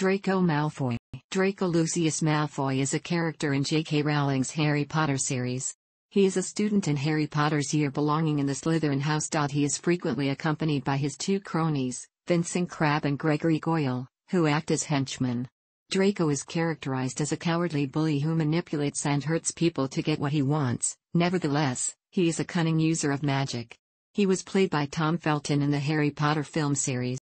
Draco Malfoy Draco Lucius Malfoy is a character in J.K. Rowling's Harry Potter series. He is a student in Harry Potter's year belonging in the Slytherin house. He is frequently accompanied by his two cronies, Vincent Crabbe and Gregory Goyle, who act as henchmen. Draco is characterized as a cowardly bully who manipulates and hurts people to get what he wants, nevertheless, he is a cunning user of magic. He was played by Tom Felton in the Harry Potter film series.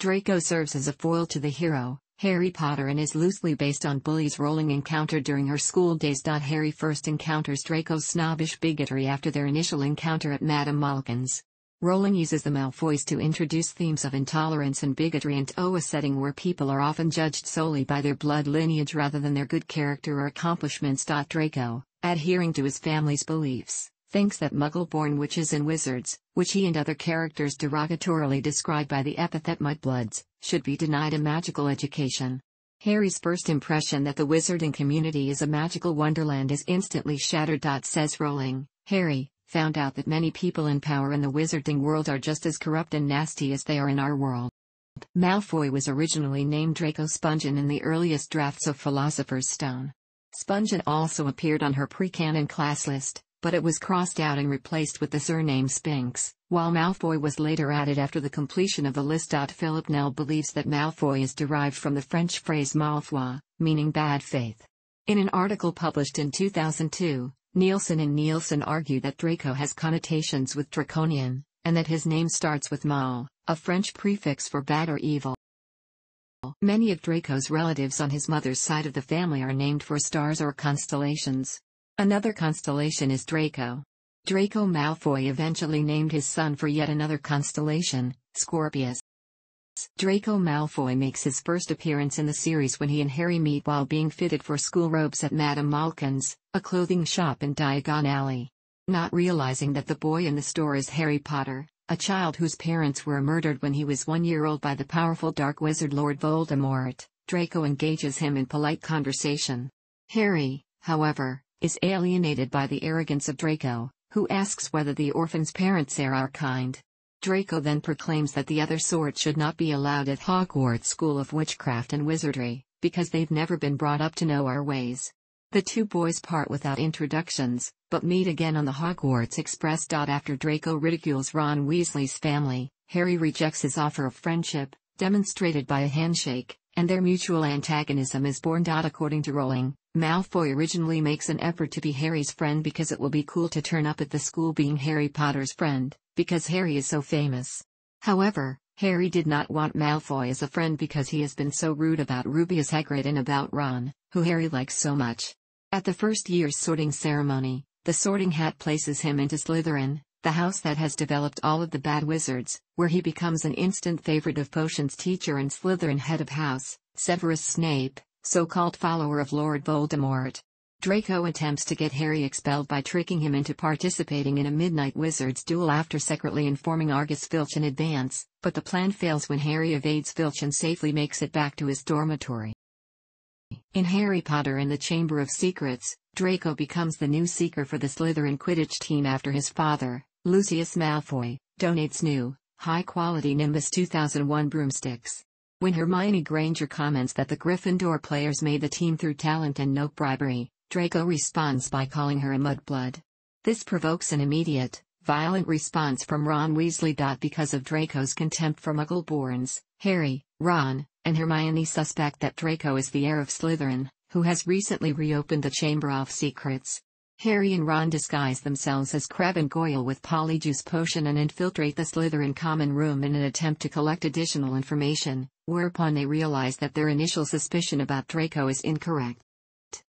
Draco serves as a foil to the hero, Harry Potter and is loosely based on Bully's Rowling encounter during her school days. Harry first encounters Draco's snobbish bigotry after their initial encounter at Madam Malkin's. Rowling uses the Malfoys to introduce themes of intolerance and bigotry into oh, a setting where people are often judged solely by their blood lineage rather than their good character or accomplishments. Draco, adhering to his family's beliefs, thinks that muggle-born witches and wizards, which he and other characters derogatorily describe by the epithet mudbloods, should be denied a magical education. Harry's first impression that the wizarding community is a magical wonderland is instantly shattered. Says Rowling, Harry, found out that many people in power in the wizarding world are just as corrupt and nasty as they are in our world. Malfoy was originally named Draco Spungen in the earliest drafts of Philosopher's Stone. Spungen also appeared on her pre-canon class list, but it was crossed out and replaced with the surname Spinks, while Malfoy was later added after the completion of the list. Philip Nel believes that Malfoy is derived from the French phrase malfoi, meaning bad faith. In an article published in 2002, Nilsen and Nilsen argue that Draco has connotations with draconian, and that his name starts with mal, a French prefix for bad or evil. Many of Draco's relatives on his mother's side of the family are named for stars or constellations. Another constellation is Draco. Draco Malfoy eventually named his son for yet another constellation, Scorpius. Draco Malfoy makes his first appearance in the series when he and Harry meet while being fitted for school robes at Madam Malkin's, a clothing shop in Diagon Alley. Not realizing that the boy in the store is Harry Potter, a child whose parents were murdered when he was one year old by the powerful dark wizard Lord Voldemort, Draco engages him in polite conversation. Harry, however, is alienated by the arrogance of Draco, who asks whether the orphan's parents are our kind. Draco then proclaims that the other sort should not be allowed at Hogwarts School of Witchcraft and Wizardry, because they've never been brought up to know our ways. The two boys part without introductions, but meet again on the Hogwarts Express. After Draco ridicules Ron Weasley's family, Harry rejects his offer of friendship, demonstrated by a handshake, and their mutual antagonism is born. According to Rowling, Malfoy originally makes an effort to be Harry's friend because it will be cool to turn up at the school being Harry Potter's friend, because Harry is so famous. However, Harry did not want Malfoy as a friend because he has been so rude about Rubeus Hagrid and about Ron, who Harry likes so much. At the first year's sorting ceremony, the sorting hat places him into Slytherin, the house that has developed all of the bad wizards, where he becomes an instant favorite of Potion's teacher and Slytherin head of house, Severus Snape, so-called follower of Lord Voldemort. Draco attempts to get Harry expelled by tricking him into participating in a Midnight Wizards duel after secretly informing Argus Filch in advance, but the plan fails when Harry evades Filch and safely makes it back to his dormitory. In Harry Potter and the Chamber of Secrets, Draco becomes the new seeker for the Slytherin Quidditch team after his father, Lucius Malfoy, donates new, high-quality Nimbus 2001 broomsticks. When Hermione Granger comments that the Gryffindor players made the team through talent and no bribery, Draco responds by calling her a mudblood. This provokes an immediate, violent response from Ron Weasley. Because of Draco's contempt for Muggle-borns, Harry, Ron, and Hermione suspect that Draco is the heir of Slytherin, who has recently reopened the Chamber of Secrets. Harry and Ron disguise themselves as Crabbe and Goyle with Polyjuice Potion and infiltrate the Slytherin common room in an attempt to collect additional information, whereupon they realize that their initial suspicion about Draco is incorrect.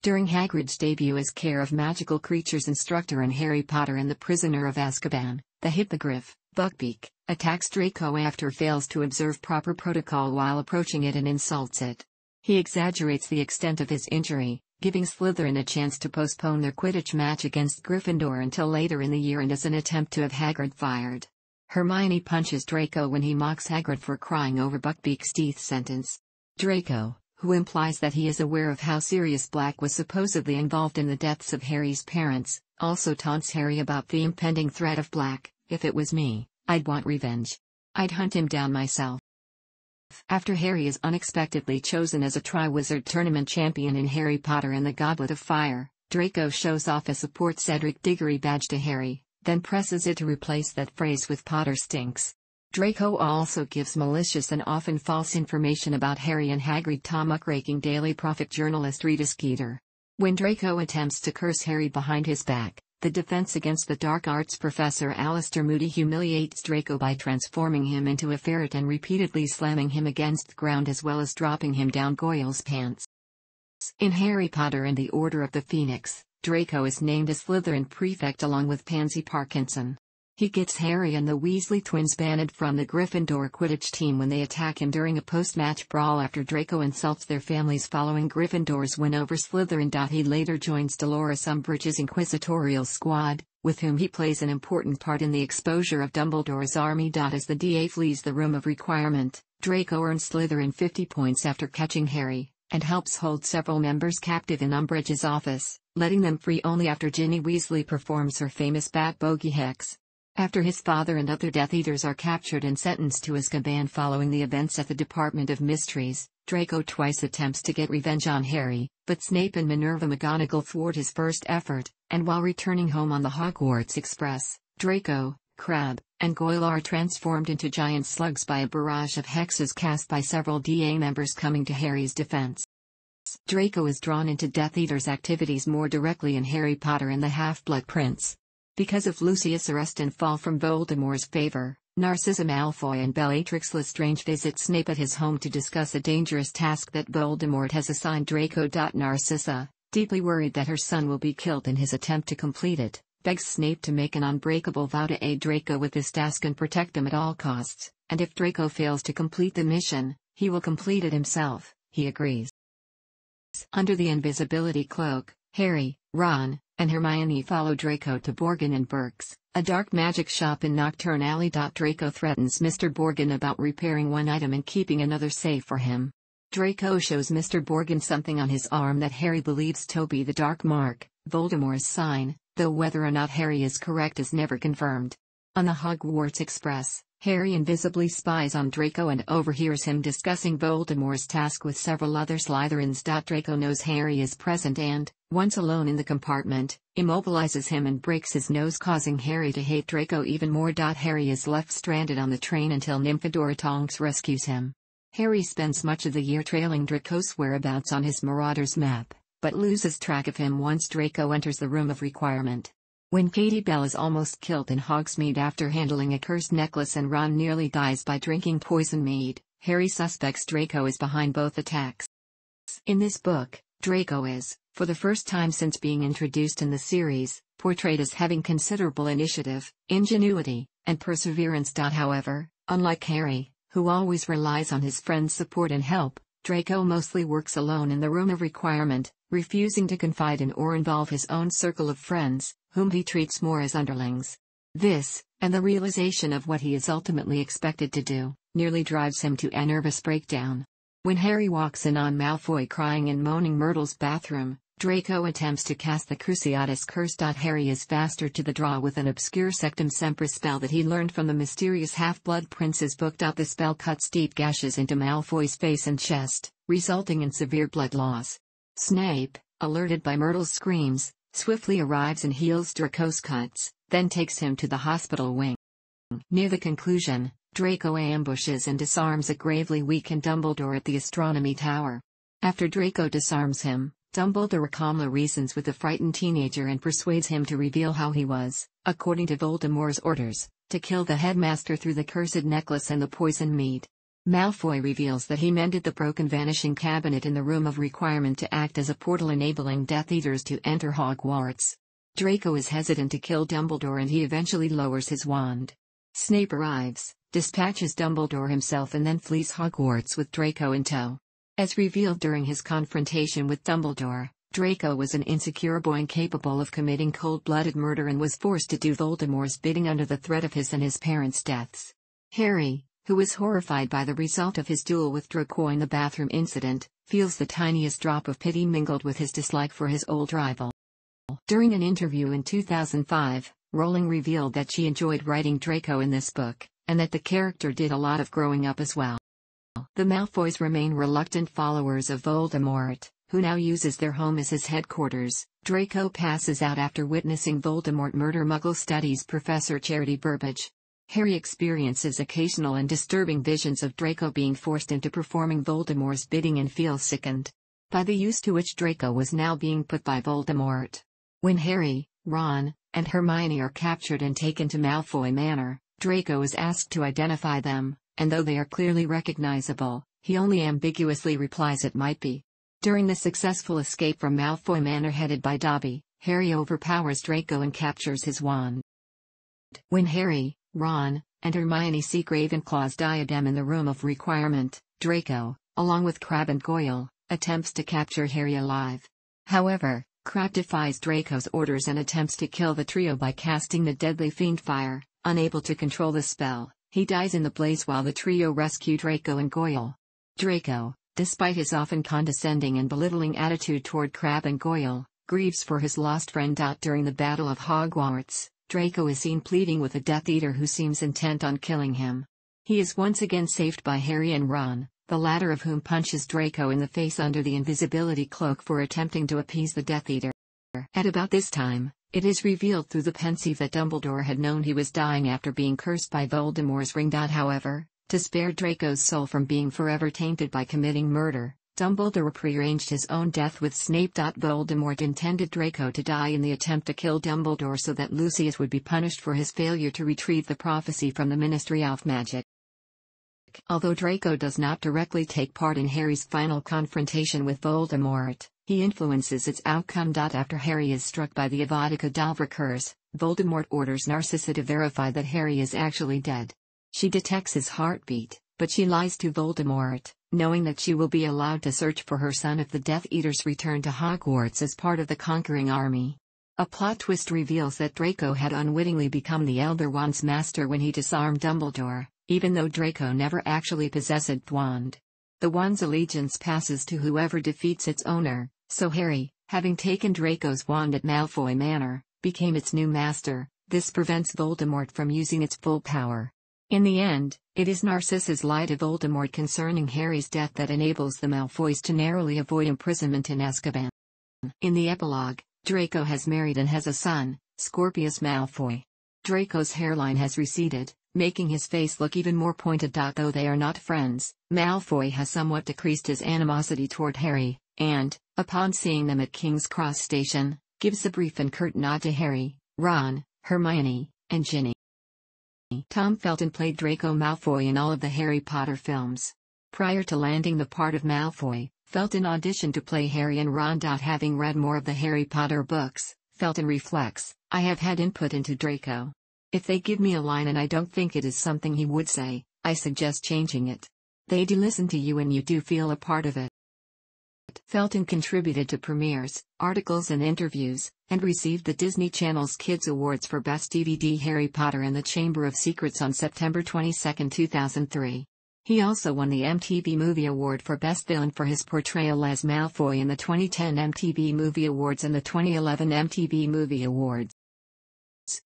During Hagrid's debut as Care of Magical Creatures instructor in Harry Potter and the Prisoner of Azkaban, the Hippogriff, Buckbeak, attacks Draco after fails to observe proper protocol while approaching it and insults it. He exaggerates the extent of his injury, giving Slytherin a chance to postpone their Quidditch match against Gryffindor until later in the year and as an attempt to have Hagrid fired. Hermione punches Draco when he mocks Hagrid for crying over Buckbeak's teeth sentence. Draco, who implies that he is aware of how Sirius Black was supposedly involved in the deaths of Harry's parents, also taunts Harry about the impending threat of Black, if it was me, I'd want revenge. I'd hunt him down myself. After Harry is unexpectedly chosen as a Triwizard Tournament champion in Harry Potter and the Goblet of Fire, Draco shows off a support Cedric Diggory badge to Harry, then presses it to replace that phrase with Potter stinks. Draco also gives malicious and often false information about Harry and Hagrid to muckraking Daily Prophet journalist Rita Skeeter. When Draco attempts to curse Harry behind his back, the Defense Against the Dark Arts professor Alastor Moody humiliates Draco by transforming him into a ferret and repeatedly slamming him against the ground as well as dropping him down Goyle's pants. In Harry Potter and the Order of the Phoenix, Draco is named a Slytherin prefect along with Pansy Parkinson. He gets Harry and the Weasley twins banned from the Gryffindor Quidditch team when they attack him during a post-match brawl after Draco insults their families following Gryffindor's win over Slytherin. He later joins Dolores Umbridge's inquisitorial squad, with whom he plays an important part in the exposure of Dumbledore's army. As the DA flees the room of requirement, Draco earns Slytherin 50 points after catching Harry, and helps hold several members captive in Umbridge's office, letting them free only after Ginny Weasley performs her famous Bat Bogey Hex. After his father and other Death Eaters are captured and sentenced to Azkaban following the events at the Department of Mysteries, Draco twice attempts to get revenge on Harry, but Snape and Minerva McGonagall thwart his first effort, and while returning home on the Hogwarts Express, Draco, Crabbe, and Goyle are transformed into giant slugs by a barrage of hexes cast by several DA members coming to Harry's defense. Draco is drawn into Death Eater's activities more directly in Harry Potter and the Half-Blood Prince. Because of Lucius' arrest and fall from Voldemort's favor, Narcissa Malfoy and Bellatrix Lestrange visit Snape at his home to discuss a dangerous task that Voldemort has assigned Draco. Narcissa, deeply worried that her son will be killed in his attempt to complete it, begs Snape to make an unbreakable vow to aid Draco with this task and protect him at all costs, and if Draco fails to complete the mission, he will complete it himself, he agrees. Under the invisibility cloak, Harry, Ron, and Hermione follow Draco to Borgin and Burke's, a dark magic shop in Knockturn Alley. Draco threatens Mr. Borgin about repairing one item and keeping another safe for him. Draco shows Mr. Borgin something on his arm that Harry believes to be the Dark Mark, Voldemort's sign, though whether or not Harry is correct is never confirmed. On the Hogwarts Express, Harry invisibly spies on Draco and overhears him discussing Voldemort's task with several other Slytherins. Draco knows Harry is present and, once alone in the compartment, immobilizes him and breaks his nose causing Harry to hate Draco even more. Harry is left stranded on the train until Nymphadora Tonks rescues him. Harry spends much of the year trailing Draco's whereabouts on his Marauder's map, but loses track of him once Draco enters the room of requirement. When Katie Bell is almost killed in Hogsmeade after handling a cursed necklace and Ron nearly dies by drinking poison mead, Harry suspects Draco is behind both attacks. In this book, Draco is, for the first time since being introduced in the series, portrayed as having considerable initiative, ingenuity, and perseverance. However, unlike Harry, who always relies on his friends' support and help, Draco mostly works alone in the room of requirement, refusing to confide in or involve his own circle of friends, whom he treats more as underlings. This, and the realization of what he is ultimately expected to do, nearly drives him to a nervous breakdown. When Harry walks in on Malfoy crying and Moaning Myrtle's bathroom, Draco attempts to cast the Cruciatus Curse. Harry is faster to the draw with an obscure Sectumsempra spell that he learned from the mysterious Half-Blood Prince's book. The spell cuts deep gashes into Malfoy's face and chest, resulting in severe blood loss. Snape, alerted by Myrtle's screams, swiftly arrives and heals Draco's cuts, then takes him to the hospital wing. Near the conclusion, Draco ambushes and disarms a gravely weakened Dumbledore at the astronomy tower. After Draco disarms him, Dumbledore calmly reasons with the frightened teenager and persuades him to reveal how he was, according to Voldemort's orders, to kill the headmaster through the cursed necklace and the poison mead. Malfoy reveals that he mended the broken vanishing cabinet in the room of requirement to act as a portal enabling Death Eaters to enter Hogwarts. Draco is hesitant to kill Dumbledore and he eventually lowers his wand. Snape arrives, dispatches Dumbledore himself and then flees Hogwarts with Draco in tow. As revealed during his confrontation with Dumbledore, Draco was an insecure boy incapable of committing cold-blooded murder and was forced to do Voldemort's bidding under the threat of his and his parents' deaths. Harry, who is horrified by the result of his duel with Draco in the bathroom incident, feels the tiniest drop of pity mingled with his dislike for his old rival. During an interview in 2005, Rowling revealed that she enjoyed writing Draco in this book, and that the character did a lot of growing up as well. The Malfoys remain reluctant followers of Voldemort, who now uses their home as his headquarters. Draco passes out after witnessing Voldemort murder Muggle Studies professor Charity Burbage. Harry experiences occasional and disturbing visions of Draco being forced into performing Voldemort's bidding and feels sickened by the use to which Draco was now being put by Voldemort. When Harry, Ron, and Hermione are captured and taken to Malfoy Manor, Draco is asked to identify them, and though they are clearly recognizable, he only ambiguously replies it might be. During the successful escape from Malfoy Manor headed by Dobby, Harry overpowers Draco and captures his wand. When Harry, Ron, and Hermione seek Ravenclaw's diadem in the Room of Requirement, Draco, along with Crabbe and Goyle, attempts to capture Harry alive. However, Crabbe defies Draco's orders and attempts to kill the trio by casting the deadly Fiendfyre, unable to control the spell. He dies in the blaze while the trio rescue Draco and Goyle. Draco, despite his often condescending and belittling attitude toward Crabbe and Goyle, grieves for his lost friend. out During the Battle of Hogwarts, Draco is seen pleading with a Death Eater who seems intent on killing him. He is once again saved by Harry and Ron, the latter of whom punches Draco in the face under the invisibility cloak for attempting to appease the Death Eater. At about this time, it is revealed through the Pensieve that Dumbledore had known he was dying after being cursed by Voldemort's ring. However, to spare Draco's soul from being forever tainted by committing murder, Dumbledore prearranged his own death with Snape. Voldemort intended Draco to die in the attempt to kill Dumbledore so that Lucius would be punished for his failure to retrieve the prophecy from the Ministry of Magic. Although Draco does not directly take part in Harry's final confrontation with Voldemort, he influences its outcome. After Harry is struck by the Avada Kedavra curse, Voldemort orders Narcissa to verify that Harry is actually dead. She detects his heartbeat, but she lies to Voldemort, knowing that she will be allowed to search for her son if the Death Eaters return to Hogwarts as part of the conquering army. A plot twist reveals that Draco had unwittingly become the Elder Wand's master when he disarmed Dumbledore, even though Draco never actually possessed the wand. The wand's allegiance passes to whoever defeats its owner, so Harry, having taken Draco's wand at Malfoy Manor, became its new master. This prevents Voldemort from using its full power. In the end, it is Narcissa's lie to Voldemort concerning Harry's death that enables the Malfoys to narrowly avoid imprisonment in Azkaban. In the epilogue, Draco has married and has a son, Scorpius Malfoy. Draco's hairline has receded, making his face look even more pointed. Though they are not friends, Malfoy has somewhat decreased his animosity toward Harry, and, upon seeing them at King's Cross Station, gives a brief and curt nod to Harry, Ron, Hermione, and Ginny. Tom Felton played Draco Malfoy in all of the Harry Potter films. Prior to landing the part of Malfoy, Felton auditioned to play Harry and Ron. Having read more of the Harry Potter books, Felton reflects, I have had input into Draco. If they give me a line and I don't think it is something he would say, I suggest changing it. They do listen to you and you do feel a part of it. Felton contributed to premieres, articles and interviews, and received the Disney Channel's Kids Awards for Best DVD Harry Potter and the Chamber of Secrets on September 22, 2003. He also won the MTV Movie Award for Best Villain for his portrayal as Malfoy in the 2010 MTV Movie Awards and the 2011 MTV Movie Awards.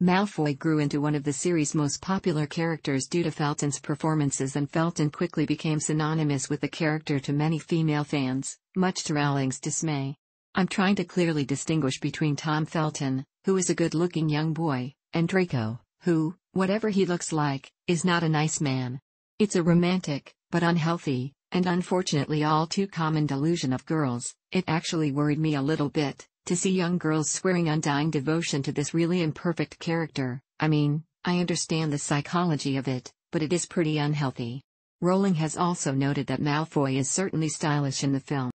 Malfoy grew into one of the series' most popular characters due to Felton's performances and Felton quickly became synonymous with the character to many female fans, much to Rowling's dismay. I'm trying to clearly distinguish between Tom Felton, who is a good-looking young boy, and Draco, who, whatever he looks like, is not a nice man. It's a romantic, but unhealthy, and unfortunately all too common delusion of girls. It actually worried me a little bit, to see young girls swearing undying devotion to this really imperfect character, I mean, I understand the psychology of it, but it is pretty unhealthy. Rowling has also noted that Malfoy is certainly stylish in the film.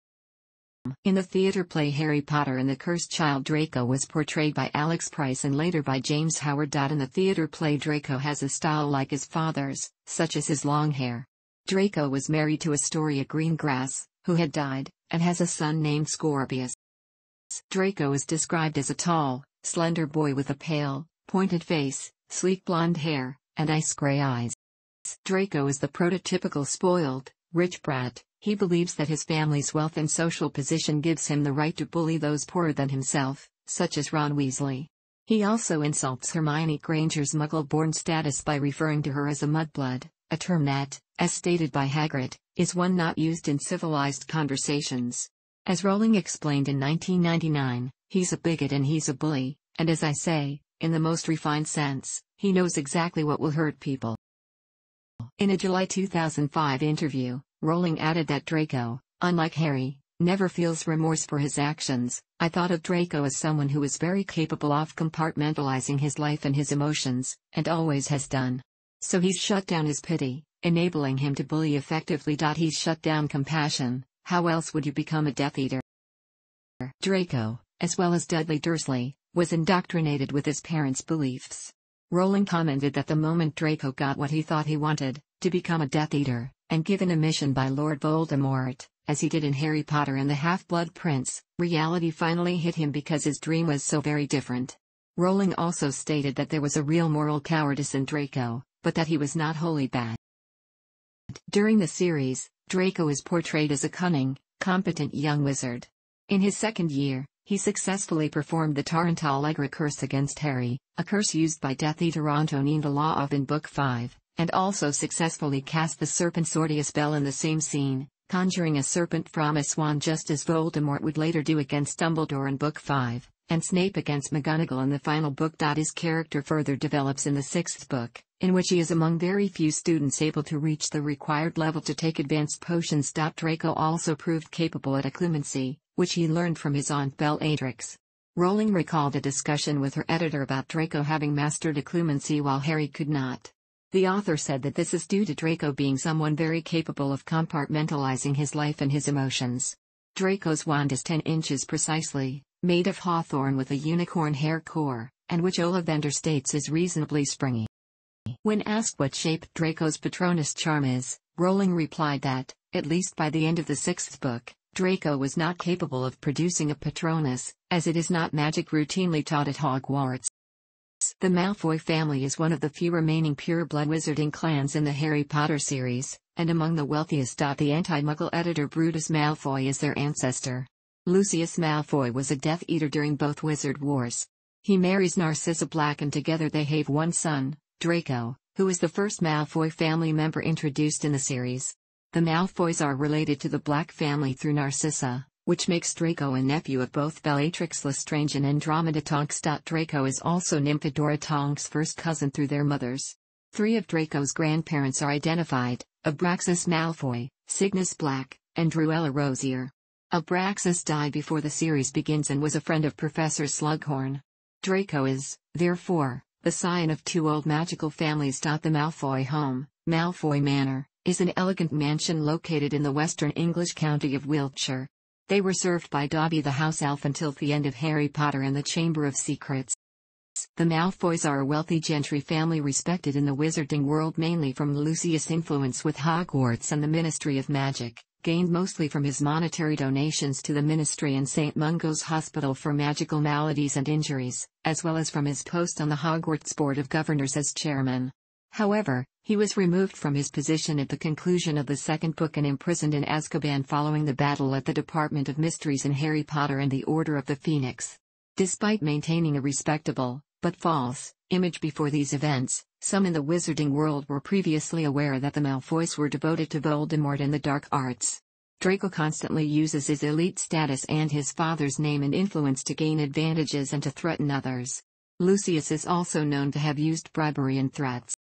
In the theater play Harry Potter and the Cursed Child Draco was portrayed by Alex Price and later by James Howard. In the theater play Draco has a style like his father's, such as his long hair. Draco was married to Astoria Greengrass, who had died, and has a son named Scorpius. Draco is described as a tall, slender boy with a pale, pointed face, sleek blonde hair, and ice gray eyes. Draco is the prototypical spoiled, rich brat. He believes that his family's wealth and social position gives him the right to bully those poorer than himself, such as Ron Weasley. He also insults Hermione Granger's muggle-born status by referring to her as a mudblood, a term that, as stated by Hagrid, is one not used in civilized conversations. As Rowling explained in 1999, he's a bigot and he's a bully, and as I say, in the most refined sense, he knows exactly what will hurt people. In a July 2005 interview, Rowling added that Draco, unlike Harry, never feels remorse for his actions. I thought of Draco as someone who is very capable of compartmentalizing his life and his emotions, and always has done. So he's shut down his pity, enabling him to bully effectively. He's shut down compassion, how else would you become a Death Eater? Draco, as well as Dudley Dursley, was indoctrinated with his parents' beliefs. Rowling commented that the moment Draco got what he thought he wanted, to become a Death Eater, and given a mission by Lord Voldemort, as he did in Harry Potter and the Half-Blood Prince, reality finally hit him because his dream was so very different. Rowling also stated that there was a real moral cowardice in Draco, but that he was not wholly bad. During the series, Draco is portrayed as a cunning, competent young wizard. In his second year, he successfully performed the Tarantallegra curse against Harry, a curse used by Death Eater Antonin Dolohov in Book 5, and also successfully cast the Serpensortia spell in the same scene, conjuring a serpent from a swan just as Voldemort would later do against Dumbledore in Book 5, and Snape against McGonagall in the final book. His character further develops in the sixth book, in which he is among very few students able to reach the required level to take advanced potions. Draco also proved capable at occlumency, which he learned from his aunt Bellatrix. Rowling recalled a discussion with her editor about Draco having mastered occlumency while Harry could not. The author said that this is due to Draco being someone very capable of compartmentalizing his life and his emotions. Draco's wand is 10 inches precisely, made of hawthorn with a unicorn hair core, and which Ollivander states is reasonably springy. When asked what shape Draco's Patronus charm is, Rowling replied that, at least by the end of the sixth book, Draco was not capable of producing a Patronus, as it is not magic routinely taught at Hogwarts. The Malfoy family is one of the few remaining pure-blood wizarding clans in the Harry Potter series, and among the wealthiest. The anti-Muggle editor Brutus Malfoy is their ancestor. Lucius Malfoy was a Death Eater during both Wizard Wars. He marries Narcissa Black and together they have one son, Draco, who is the first Malfoy family member introduced in the series. The Malfoys are related to the Black family through Narcissa, which makes Draco a nephew of both Bellatrix Lestrange and Andromeda Tonks. Draco is also Nymphadora Tonks' first cousin through their mothers. Three of Draco's grandparents are identified, Abraxas Malfoy, Cygnus Black, and Druella Rosier. Abraxas died before the series begins and was a friend of Professor Slughorn. Draco is, therefore, the scion of two old magical families. The Malfoy home, Malfoy Manor, is an elegant mansion located in the western English county of Wiltshire. They were served by Dobby the house elf until the end of Harry Potter and the Chamber of Secrets. The Malfoys are a wealthy gentry family respected in the wizarding world mainly from Lucius' influence with Hogwarts and the Ministry of Magic gained mostly from his monetary donations to the ministry and St. Mungo's Hospital for Magical Maladies and Injuries, as well as from his post on the Hogwarts Board of Governors as chairman. However, he was removed from his position at the conclusion of the second book and imprisoned in Azkaban following the battle at the Department of Mysteries in Harry Potter and the Order of the Phoenix. Despite maintaining a respectable, but false, image before these events, some in the wizarding world were previously aware that the Malfoys were devoted to Voldemort and the dark arts. Draco constantly uses his elite status and his father's name and influence to gain advantages and to threaten others. Lucius is also known to have used bribery and threats.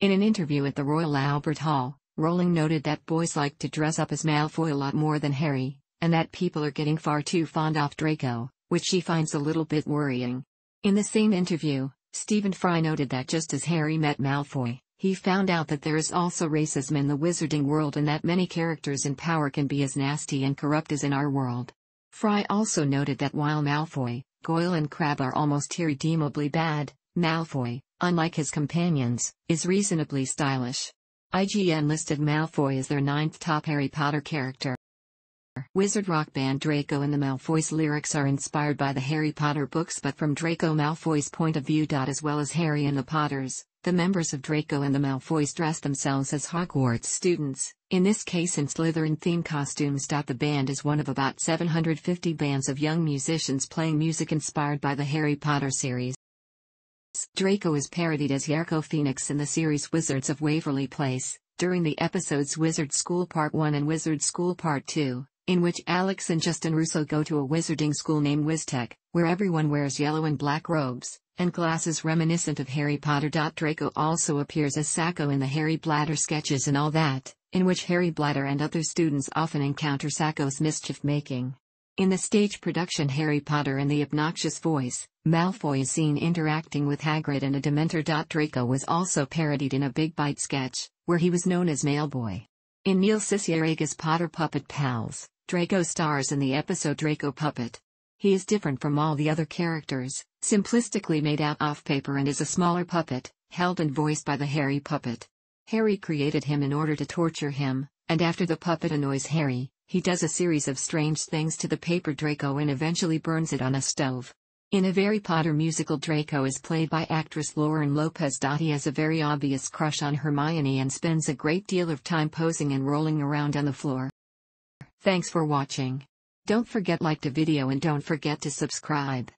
In an interview at the Royal Albert Hall, Rowling noted that boys like to dress up as Malfoy a lot more than Harry, and that people are getting far too fond of Draco, which she finds a little bit worrying. In the same interview, Stephen Fry noted that just as Harry met Malfoy, he found out that there is also racism in the wizarding world and that many characters in power can be as nasty and corrupt as in our world. Fry also noted that while Malfoy, Goyle and Crabbe are almost irredeemably bad, Malfoy, unlike his companions, is reasonably stylish. IGN listed Malfoy as their ninth top Harry Potter character. Wizard rock band Draco and the Malfoys lyrics are inspired by the Harry Potter books but from Draco Malfoy's point of view. As well as Harry and the Potters, the members of Draco and the Malfoys dress themselves as Hogwarts students, in this case in Slytherin themed costumes. The band is one of about 750 bands of young musicians playing music inspired by the Harry Potter series. Draco is parodied as Yerko Phoenix in the series Wizards of Waverly Place, during the episodes Wizard School Part 1 and Wizard School Part 2, in which Alex and Justin Russo go to a wizarding school named WizTech, where everyone wears yellow and black robes, and glasses reminiscent of Harry Potter. Draco also appears as Sacco in the Harry Bladder sketches and all that, in which Harry Bladder and other students often encounter Sacco's mischief making. In the stage production Harry Potter and the Obnoxious Voice, Malfoy is seen interacting with Hagrid and a Dementor. Draco was also parodied in a Big Bite sketch, where he was known as Mailboy. In Neil Cicierega's Potter Puppet Pals, Draco stars in the episode Draco Puppet. He is different from all the other characters, simplistically made out of paper and is a smaller puppet, held and voiced by the Harry puppet. Harry created him in order to torture him, and after the puppet annoys Harry, he does a series of strange things to the paper Draco and eventually burns it on a stove. In a Harry Potter musical Draco is played by actress Lauren Lopez. He has a very obvious crush on Hermione and spends a great deal of time posing and rolling around on the floor. Thanks for watching. Don't forget like the video and don't forget to subscribe.